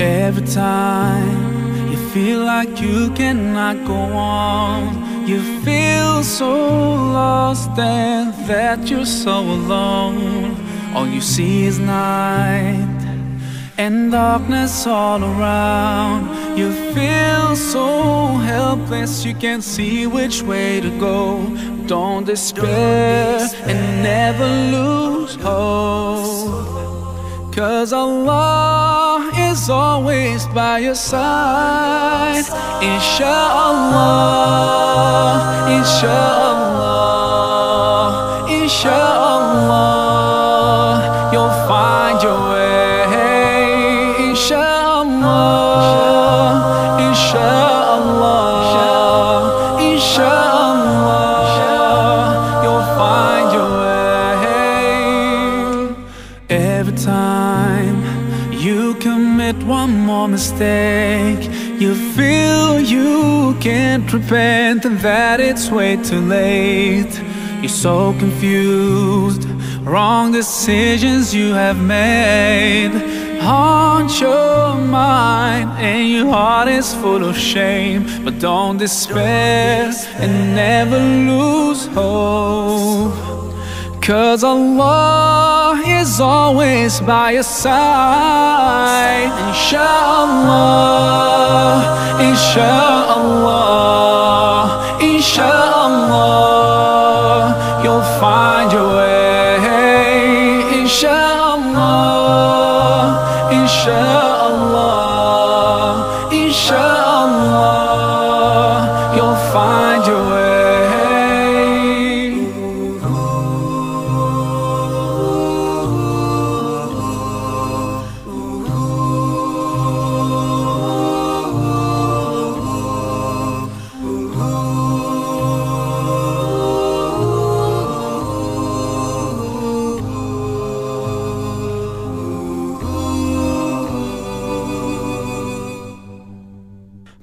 Every time you feel like you cannot go on, you feel so lost and that you're so alone. All you see is night and darkness all around. You feel so helpless, you can't see which way to go. Don't despair and never lose hope. Cause Allah is always by your side. Insha'Allah, Insha'Allah, Insha'Allah can't repent and that it's way too late. You're so confused, wrong decisions you have made haunt your mind and your heart is full of shame. But don't despair and never lose hope. Cause Allah is always by your side. Insha'Allah, Insha'Allah, Insha'Allah You'll find your way. Insha'Allah, Insha'Allah,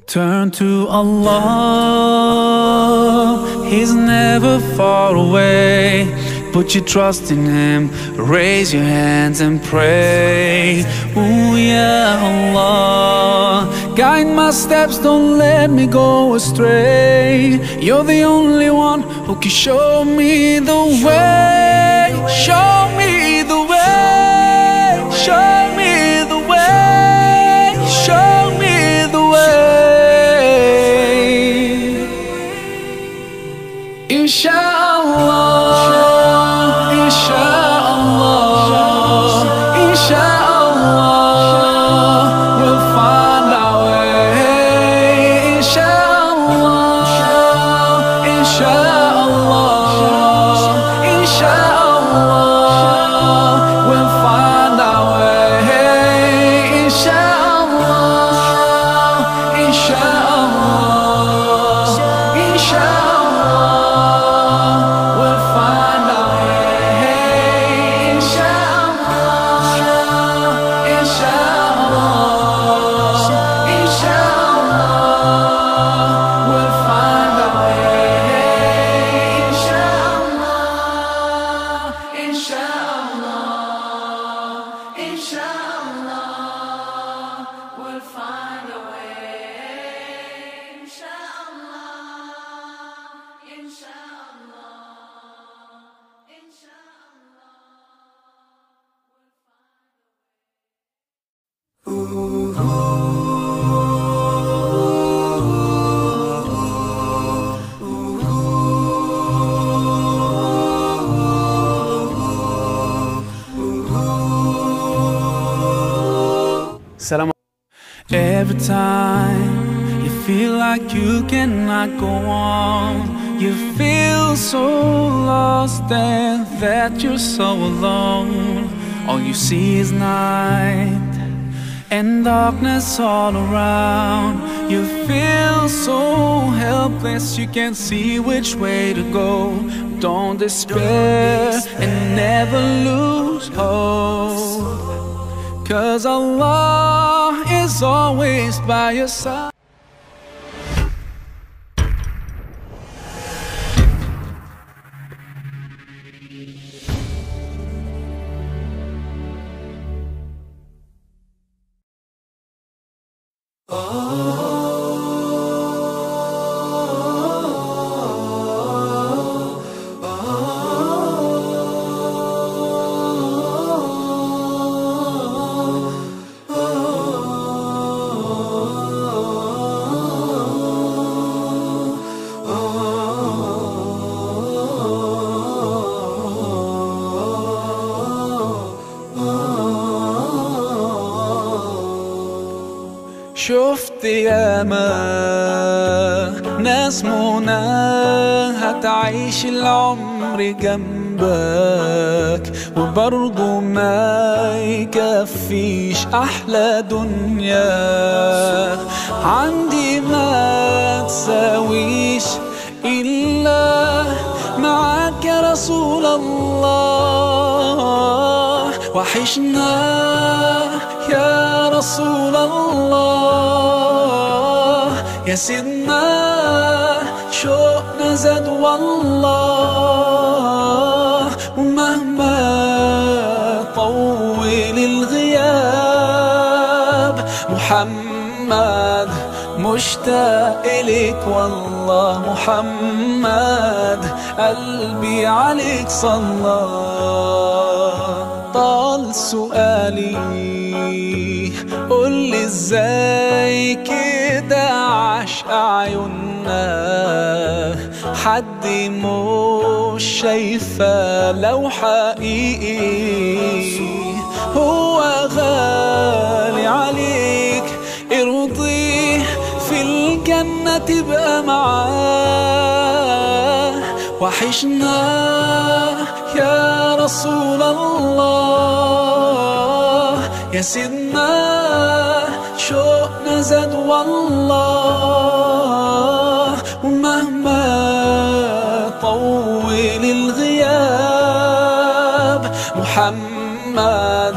Turn to Allah, He's never far away. Put your trust in Him, raise your hands and pray. Ooh, yeah, Allah, guide my steps, don't let me go astray. You're the only one who can show me the way. Show me the way. Show me the Inshallah, Inshallah, Inshallah. Every time you feel like you cannot go on, you feel so lost and that you're so alone. All you see is night and darkness all around. You feel so helpless, you can't see which way to go. Don't despair and never lose hope. Cause Allah is always by your side. ياما ناس منى هتعيش العمر جنبك. وبرضه ما يكفيش أحلى دنيا. عندي ما تساويش إلا معاك يا رسول الله. وحشنا يا رسول الله. يا سيدنا شوقنا زاد والله ومهما طول الغياب محمد مشتاق إليك والله محمد قلبي عليك صلى طال سؤالي. قولي إزاي كده عشق عيوننا حد مش شايفة لو حقيقي. هو غالي عليك. ارضيه في الجنة تبقى معاه وحشنا يا رسول الله. يا سيدنا شوقنا زاد والله. ومهما طول الغياب محمد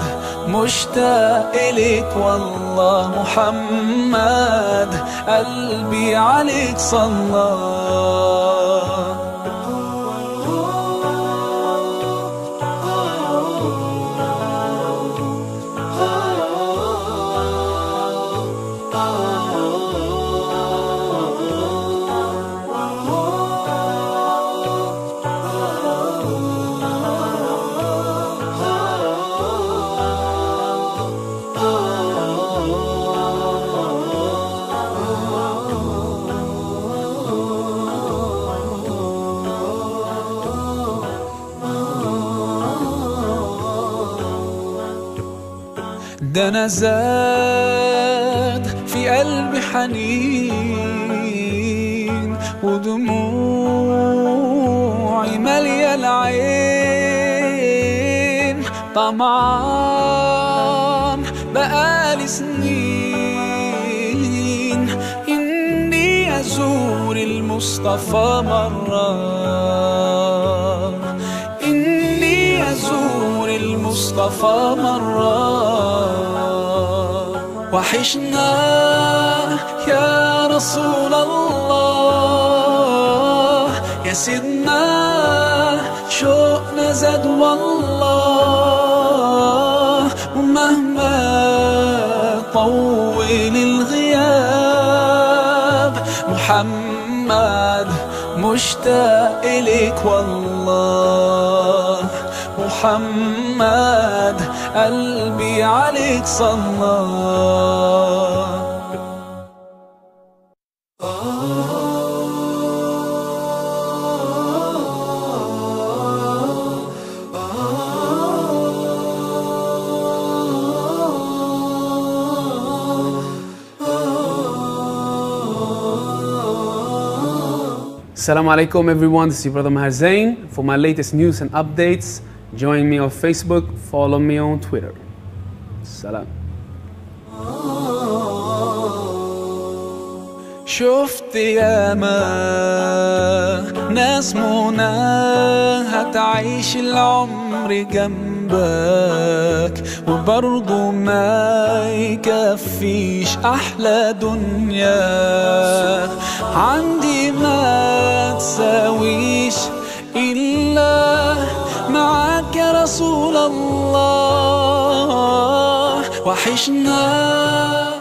مشتاق إليك والله. محمد قلبي عليك صلى زاد في قلبي حنين ودموعي مالية العين. طمعان بقالي سنين. إني أزور المصطفى مرة. إني أزور المصطفى مرة. وحشنا يا رسول الله. يا سيدنا شوقنا زاد والله. ومهما طول الغياب محمد مشتاق إليك والله. محمد قلبي عليك صلى Assalamu alaikum everyone, this is your brother Maher Zain. For my latest news and updates, Join me on Facebook, follow me on Twitter. Salam. شفت ياما ناس منى هتعيش العمر جنبك وبرضه ما يكفيش أحلى دنيا عندي ما تساويش إلا معاك يا رسول الله وحشنا.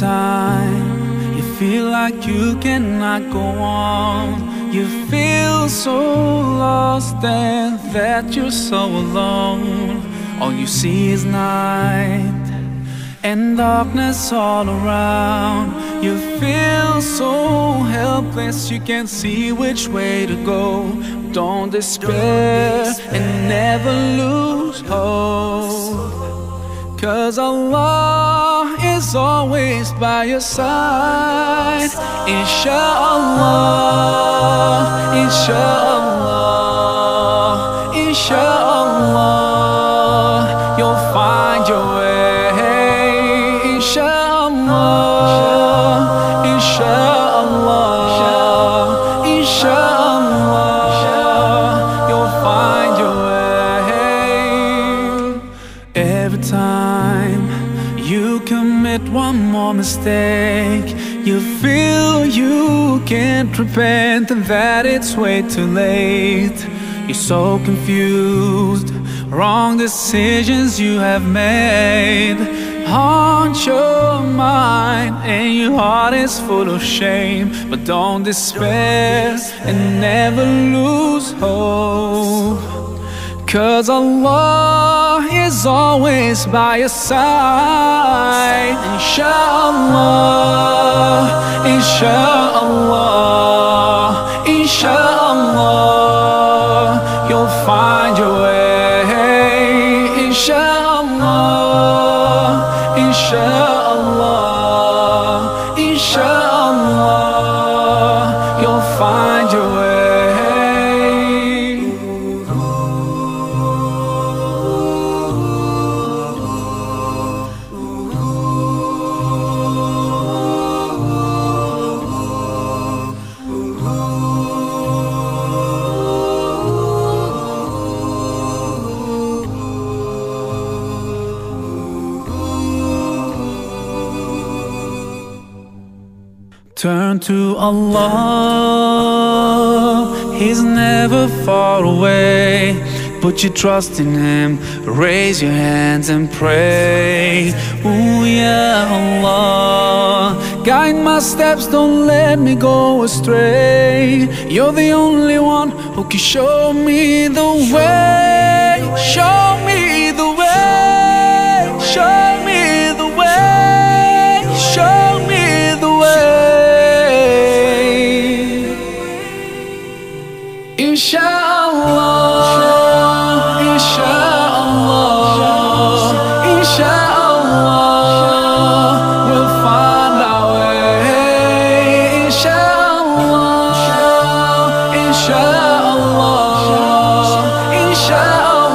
Time you feel like you cannot go on, you feel so lost and that you're so alone. All you see is night and darkness all around. You feel so helpless, you can't see which way to go. Don't despair and never lose hope. Cause Allah is always by your side. Inshallah, Inshallah, Inshallah, you'll find your way. Inshallah, Inshallah, Inshallah, more mistake, you feel you can't repent and that it's way too late. You're so confused, wrong decisions you have made haunt your mind and your heart is full of shame. But don't despair and never lose hope. Cause Allah is always by your side. Inshallah, Inshallah, Inshallah. You'll find your way Inshallah, To Allah, He's never far away. Put your trust in Him, raise your hands and pray. Ooh, yeah, Allah, guide my steps, don't let me go astray. You're the only one who can show me the way. Show me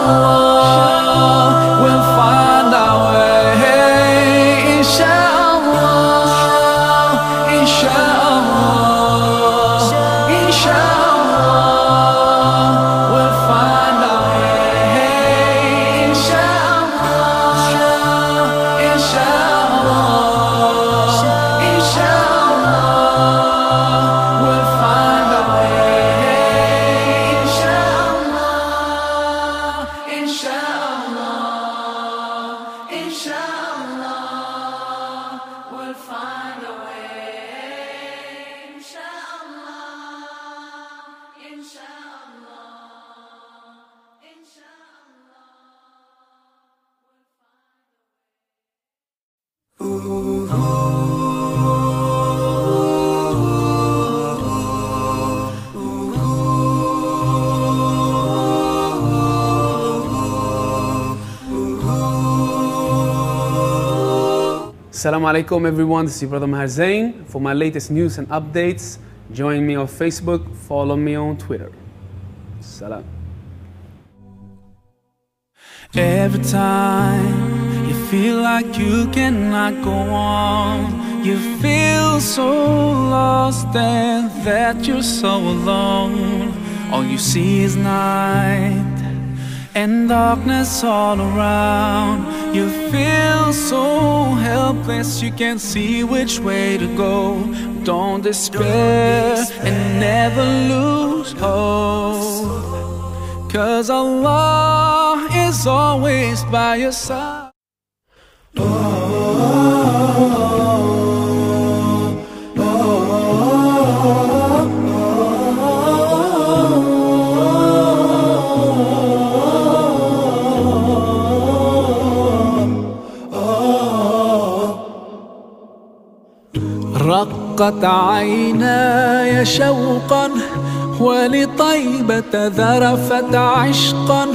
Inshallah, Assalamu alaikum everyone, this is brother Maher Zain. For my latest news and updates, join me on Facebook, follow me on Twitter. Salam. Every time you feel like you cannot go on, you feel so lost and that you're so alone. All you see is night and darkness all around. You feel so helpless, you can't see which way to go. Don't despair and never lose hope. Cause Allah is always by your side. رقت عيناي شوقا ولطيبة ذرفت عشقا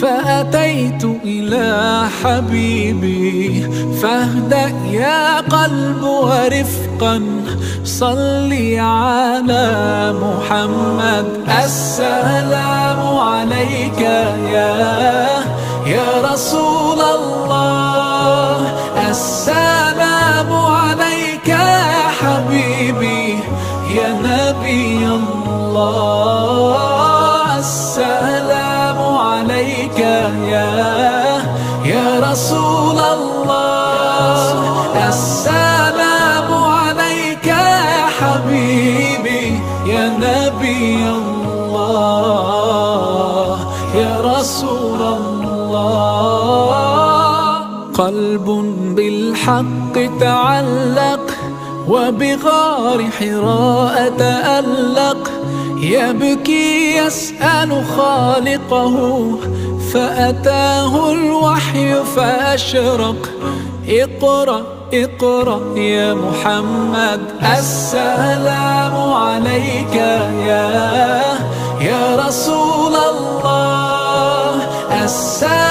فأتيت إلى حبيبي فاهدأ يا قلب ورفقا صلي على محمد. السلام عليك يا يا رسول الله رسول الله. السلام عليك يا حبيبي يا نبي الله يا رسول الله. قلب بالحق تعلق وبغار حراء تألق يبكي يسأل خالقه فأتاه الوحي فأشرق. اقرأ اقرأ يا محمد. السلام عليك يا يا رسول الله. السلام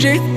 j'ai